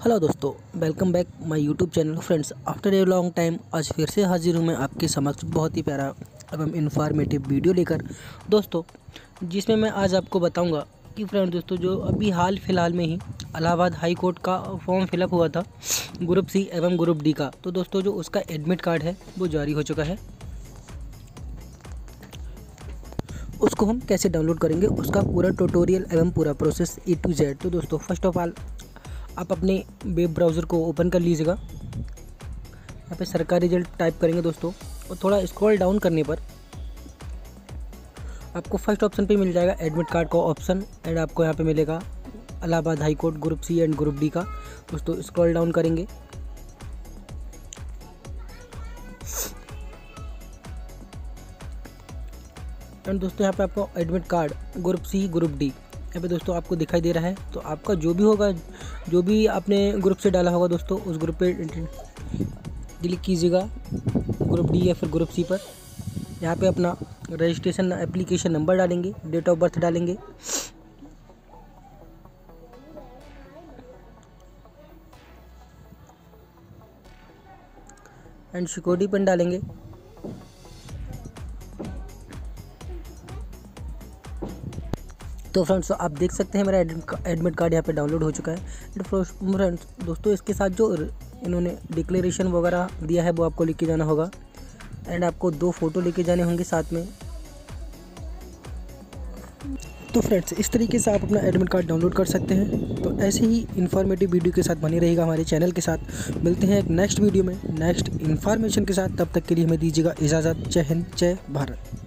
Hello दोस्तों welcome back my YouTube channel friends after a long time आज फिर से हाजिर हूँ मैं आपके समक्ष बहुत ही प्यारा एवं इन्फॉर्मेटिव वीडियो लेकर। दोस्तों, जिसमें मैं आज आपको बताऊँगा कि फ्रेंड दोस्तों, जो अभी हाल फ़िलहाल में ही इलाहाबाद हाई कोर्ट का फॉर्म फिलअप हुआ था ग्रुप सी एवं ग्रुप डी का। तो दोस्तों, जो उसका एडमिट कार्ड है, वो जारी हो चुका है। उसको हम कैसे डाउनलोड करेंगे, उसका पूरा ट्यूटोरियल एवं पूरा प्रोसेस ए टू जेड तो दोस्तों फ़र्स्ट ऑफ़ ऑल आप अपने वेब ब्राउज़र को ओपन कर लीजिएगा। यहाँ पे सरकारी रिज़ल्ट टाइप करेंगे दोस्तों, और थोड़ा स्क्रॉल डाउन करने पर आपको फ़र्स्ट ऑप्शन पे मिल जाएगा एडमिट कार्ड का ऑप्शन, एंड आपको यहाँ पे मिलेगा Allahabad high court group C and group D का। दोस्तों, स्क्रॉल डाउन करेंगे। एंड दोस्तों, यहाँ पे आपको admit card group C, group D. यहाँ पे दोस्तों आपको दिखाई दे रहा है तो आपका जो भी होगा, जो भी आपने ग्रुप से डाला होगा दोस्तों, उस ग्रुप पे क्लिक कीजिएगा ग्रुप डी या फिर ग्रुप सी पर। यहाँ पे अपना रजिस्ट्रेशन एप्लीकेशन नंबर डालेंगे डेट ऑफ़ बर्थ डालेंगे। एंड सिक्योरिटी पिन डालेंगे। तो फ्रेंड्स आप देख सकते हैं मेरा एडमिट कार्ड यहाँ पे डाउनलोड हो चुका है। एंड फ्रेंड्स दोस्तों, इसके साथ जो इन्होंने डिक्लेरेशन वगैरह दिया है, वो आपको लेके जाना होगा। एंड आपको दो फ़ोटो लेके जाने होंगे साथ में। तो फ्रेंड्स, इस तरीके से आप अपना एडमिट कार्ड डाउनलोड कर सकते हैं। तो ऐसे ही इन्फॉर्मेटिव वीडियो के साथ बने रहेगा हमारे चैनल के साथ। मिलते हैं एक नेक्स्ट वीडियो में नेक्स्ट इन्फॉर्मेशन के साथ। तब तक के लिए हमें दीजिएगा इजाज़त। जय हिंद, जय भारत।